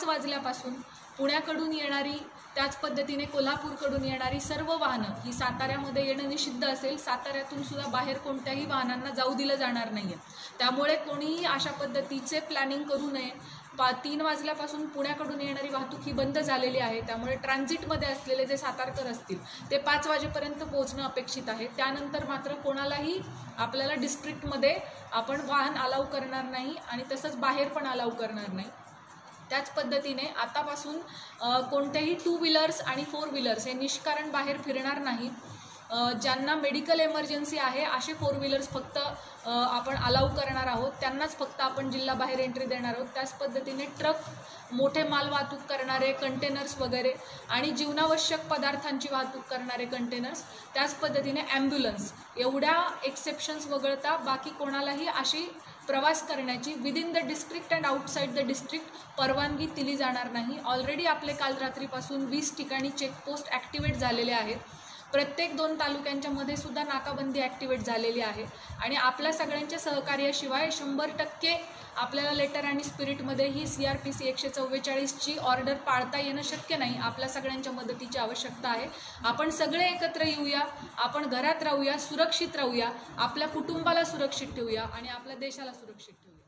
पाच वाजल्यापासून पुण्याकडून येणारी त्याच पद्धतीने कोल्हापूरकडून येणारी सर्व वाहनं ही साताऱ्यामध्ये येणं निषिद्ध असेल. साताऱ्यातून सुद्धा बाहेर कोणत्याही वाहनांना जाऊ दिलं जाणार नाही आहे त्यामुळे कोणीही अशा पद्धतीचे प्लॅनिंग करू नये. पा तीन वाजल्यापासून पुण्याकडून येणारी वाहतूक ही बंद झालेली आहे. त्यामुळे ट्रान्झिटमध्ये असलेले जे सातारकर असतील ते पाच वाजेपर्यंत पोहोचणं अपेक्षित आहे. त्यानंतर मात्र कोणालाही आपल्याला डिस्ट्रिक्टमध्ये आपण वाहन अलाव करणार नाही आणि तसंच बाहेर पण अलाव करणार नाही. त्याच पद्धतीने आतापासून कोणत्याही टू व्हीलर्स आणि फोर व्हीलर्स हे निष्कारण बाहेर फिरणार नाहीत. ज्यांना मेडिकल एमर्जन्सी आहे असे फोर व्हीलर्स फक्त आपण अलाव करणार आहोत. त्यांनाच फक्त आपण जिल्हा बाहेर एंट्री देणार आहोत. त्याच पद्धतीने ट्रक मोठे माल वाहतूक करणारे कंटेनर्स वगैरे आणि जीवनावश्यक पदार्थांची वाहतूक करणारे कंटेनर्स त्याच पद्धतीने ॲम्ब्युलन्स एवढ्या एक्सेप्शन्स वगळता बाकी कोणालाही अशी प्रवास करण्याची within the district and outside the district परवानगी दिली जाणार नाही. ऑलरेडी आपले काल रात्रीपासून वीस ठिकाणी चेकपोस्ट ॲक्टिवेट झालेले आहेत. प्रत्येक दोन तालुक्यांच्यामध्ये सुद्धा नाकाबंदी ॲक्टिवेट झालेली आहे. आणि आपल्या सगळ्यांच्या सहकार्याशिवाय शंभर टक्के आपल्याला लेटर आणि स्पिरिटमध्ये ही सी आर पी सी एकशे चव्वेचाळीसची ऑर्डर पाळता येणं शक्य नाही आपल्या सगळ्यांच्या मदतीची आवश्यकता आहे. आपण सगळे एकत्र येऊया आपण घरात राहूया सुरक्षित राहूया आपल्या कुटुंबाला सुरक्षित ठेवूया आणि आपल्या देशाला सुरक्षित ठेवूया.